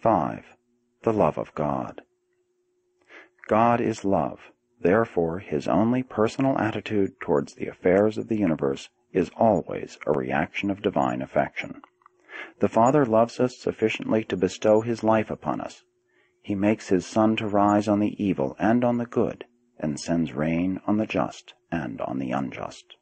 5. The love of God. God is love. Therefore, his only personal attitude towards the affairs of the universe is always a reaction of divine affection. The Father loves us sufficiently to bestow his life upon us. He makes his sun to rise on the evil and on the good, and sends rain on the just and on the unjust.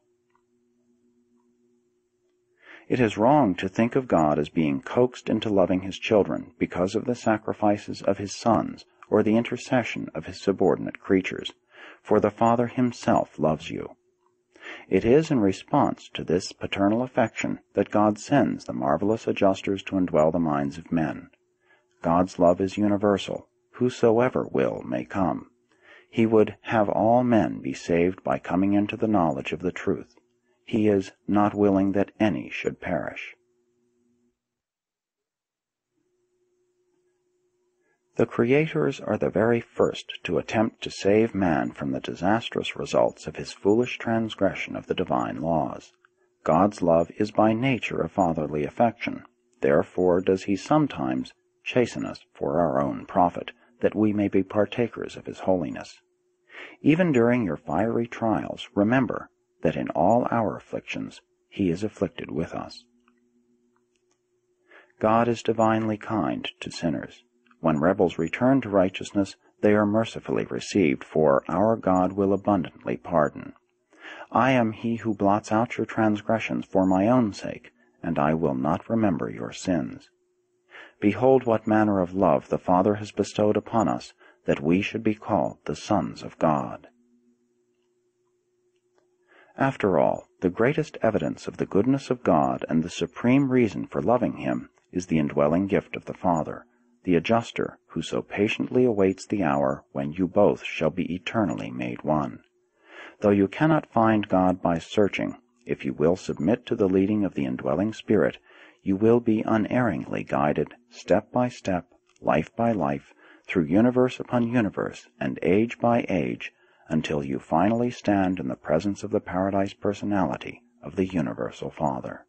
It is wrong to think of God as being coaxed into loving his children because of the sacrifices of his sons or the intercession of his subordinate creatures, for the Father himself loves you. It is in response to this paternal affection that God sends the marvelous adjusters to indwell the minds of men. God's love is universal. Whosoever will may come. He would have all men be saved by coming into the knowledge of the truth. He is not willing that any should perish. The creators are the very first to attempt to save man from the disastrous results of his foolish transgression of the divine laws. God's love is by nature a fatherly affection. Therefore does he sometimes chasten us for our own profit, that we may be partakers of his holiness. Even during your fiery trials, remember that in all our afflictions he is afflicted with us. God is divinely kind to sinners. When rebels return to righteousness, they are mercifully received, for our God will abundantly pardon. I am he who blots out your transgressions for my own sake, and I will not remember your sins. Behold what manner of love the Father has bestowed upon us, that we should be called the sons of God. After all, the greatest evidence of the goodness of God and the supreme reason for loving Him is the indwelling gift of the Father, the adjuster who so patiently awaits the hour when you both shall be eternally made one. Though you cannot find God by searching, if you will submit to the leading of the indwelling Spirit, you will be unerringly guided, step by step, life by life, through universe upon universe, and age by age, until you finally stand in the presence of the Paradise Personality of the Universal Father.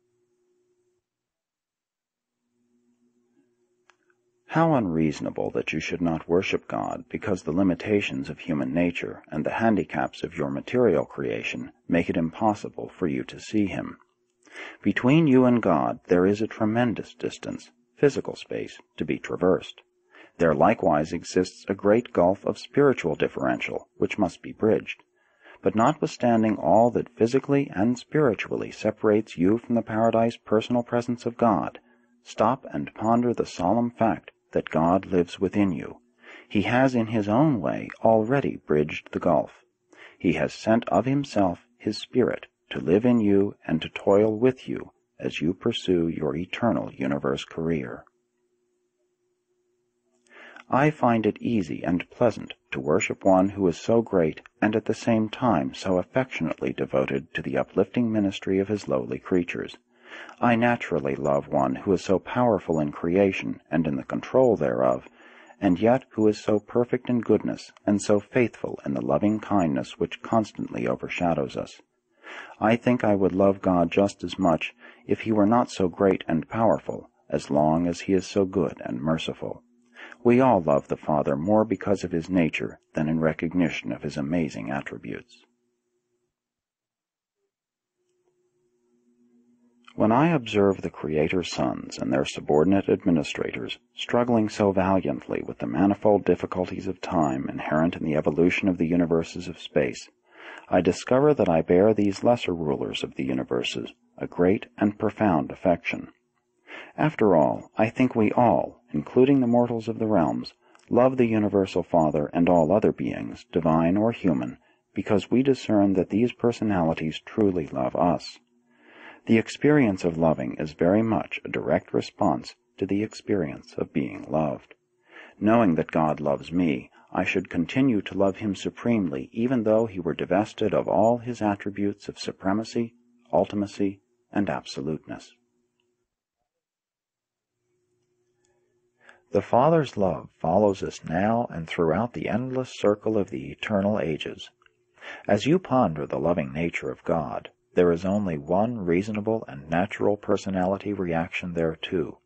How unreasonable that you should not worship God because the limitations of human nature and the handicaps of your material creation make it impossible for you to see Him. Between you and God there is a tremendous distance, physical space, to be traversed. There likewise exists a great gulf of spiritual differential which must be bridged. But notwithstanding all that physically and spiritually separates you from the paradise personal presence of God, stop and ponder the solemn fact that God lives within you. He has in his own way already bridged the gulf. He has sent of himself his Spirit to live in you and to toil with you as you pursue your eternal universe career. I find it easy and pleasant to worship one who is so great and at the same time so affectionately devoted to the uplifting ministry of his lowly creatures. I naturally love one who is so powerful in creation and in the control thereof, and yet who is so perfect in goodness and so faithful in the loving kindness which constantly overshadows us. I think I would love God just as much if he were not so great and powerful, as long as he is so good and merciful. We all love the Father more because of his nature than in recognition of his amazing attributes. When I observe the Creator's sons and their subordinate administrators struggling so valiantly with the manifold difficulties of time inherent in the evolution of the universes of space, I discover that I bear these lesser rulers of the universes a great and profound affection. After all, I think we all, including the mortals of the realms, love the Universal Father and all other beings, divine or human, because we discern that these personalities truly love us. The experience of loving is very much a direct response to the experience of being loved. Knowing that God loves me, I should continue to love him supremely even though he were divested of all his attributes of supremacy, ultimacy, and absoluteness. The Father's love follows us now and throughout the endless circle of the eternal ages. As you ponder the loving nature of God, there is only one reasonable and natural personality reaction thereto,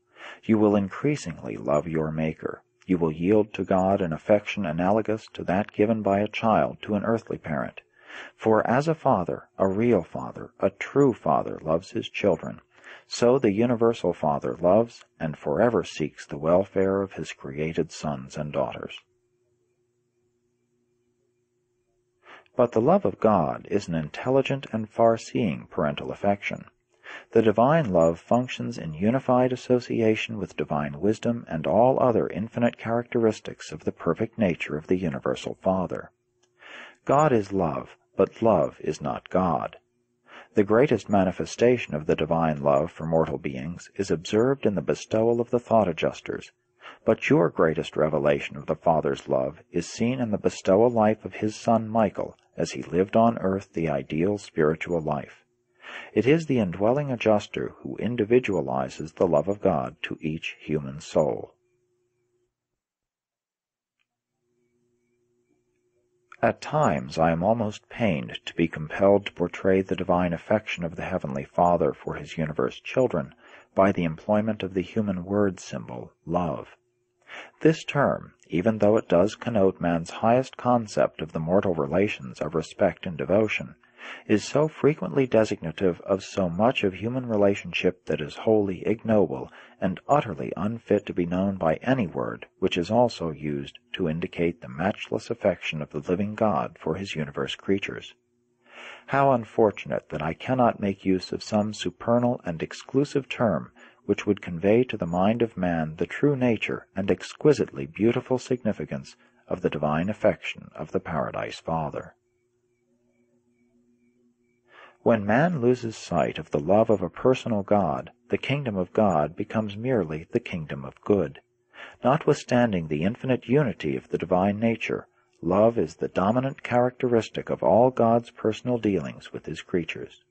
You will increasingly love your Maker. You will yield to God an affection analogous to that given by a child to an earthly parent. For as a father, a real father, a true father loves his children, so the universal Father loves and forever seeks the welfare of his created sons and daughters. But the love of God is an intelligent and far-seeing parental affection. The divine love functions in unified association with divine wisdom and all other infinite characteristics of the perfect nature of the universal Father. God is love, but love is not God. The greatest manifestation of the divine love for mortal beings is observed in the bestowal of the thought adjusters, but your greatest revelation of the Father's love is seen in the bestowal life of his son Michael as he lived on earth the ideal spiritual life. It is the indwelling adjuster who individualizes the love of God to each human soul. At times I am almost pained to be compelled to portray the divine affection of the Heavenly Father for His universe children by the employment of the human word symbol, love. This term, even though it does connote man's highest concept of the mortal relations of respect and devotion, is so frequently designative of so much of human relationship that is wholly ignoble and utterly unfit to be known by any word which is also used to indicate the matchless affection of the living God for his universe creatures. How unfortunate that I cannot make use of some supernal and exclusive term which would convey to the mind of man the true nature and exquisitely beautiful significance of the divine affection of the Paradise Father. When man loses sight of the love of a personal God, the kingdom of God becomes merely the kingdom of good. Notwithstanding the infinite unity of the divine nature, love is the dominant characteristic of all God's personal dealings with his creatures.